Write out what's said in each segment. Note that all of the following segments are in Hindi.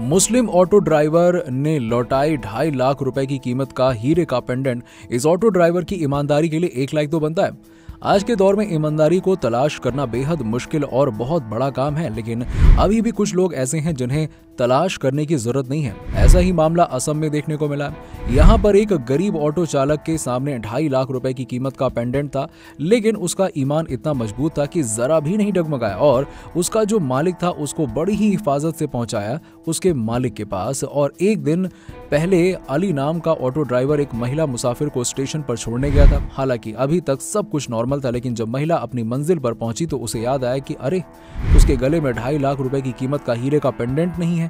मुस्लिम ऑटो ड्राइवर ने लौटाई ढाई लाख रुपए की कीमत का हीरे का पेंडेंट इस ऑटो ड्राइवर की ईमानदारी के लिए एक लाख तो बनता है। आज के दौर में ईमानदारी को तलाश करना बेहद मुश्किल और बहुत बड़ा काम है, लेकिन अभी भी कुछ लोग ऐसे हैं जिन्हें तलाश करने की ज़रूरत नहीं है। ऐसा ही मामला असम में देखने को मिला। यहाँ पर एक गरीब ऑटो चालक के सामने ढाई लाख रुपए की कीमत का पेंडेंट था, लेकिन उसका ईमान इतना मज़बूत था कि जरा भी नहीं डगमगाया और उसका जो मालिक था उसको बड़ी ही हिफाजत से पहुँचाया उसके मालिक के पास और एक दिन पहले अली नाम का ऑटो ड्राइवर एक महिला मुसाफिर को स्टेशन पर छोड़ने गया था। हालाँकि अभी तक सब कुछ नॉर्मल था, लेकिन जब महिला अपनी मंजिल पर पहुँची तो उसे याद आया कि अरे, उसके गले में ढाई लाख रुपए की कीमत का हीरे का पेंडेंट नहीं है।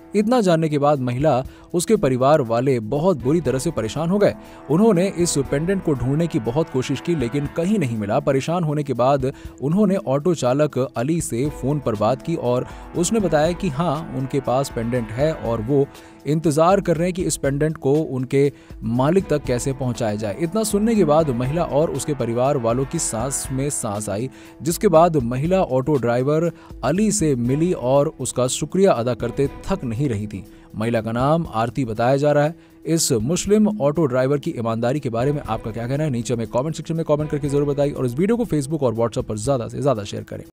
इतना जानने के बाद महिला उसके परिवार वाले बहुत बुरी तरह से परेशान हो गए। उन्होंने इस पेंडेंट को ढूँढने की बहुत कोशिश की, लेकिन कहीं नहीं मिला। परेशान होने के बाद उन्होंने ऑटो चालक अली से फ़ोन पर बात की और उसने बताया कि हाँ उनके पास पेंडेंट है और वो इंतज़ार कर रहे हैं कि इस पेंडेंट को उनके मालिक तक कैसे पहुँचाया जाए। इतना सुनने के बाद महिला और उसके परिवार वालों की सांस में सांस आई, जिसके बाद महिला ऑटो ड्राइवर अली से मिली और उसका शुक्रिया अदा करते थक नहीं रही थी। महिला का नाम आरती बताया जा रहा है। इस मुस्लिम ऑटो ड्राइवर की ईमानदारी के बारे में आपका क्या कहना है? नीचे में कमेंट सेक्शन में कमेंट करके ज़रूर बताइए और इस वीडियो को फेसबुक और व्हाट्सएप पर ज़्यादा से ज़्यादा शेयर करें।